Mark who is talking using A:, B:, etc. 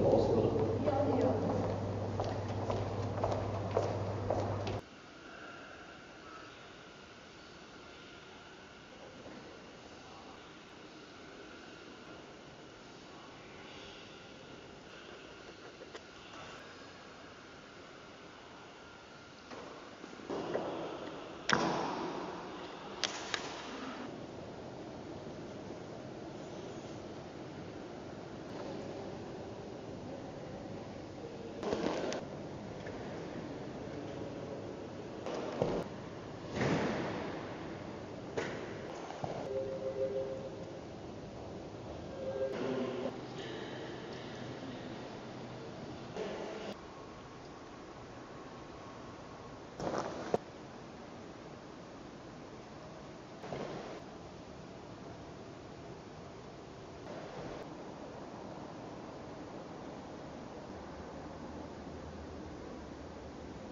A: Nossa, nossa.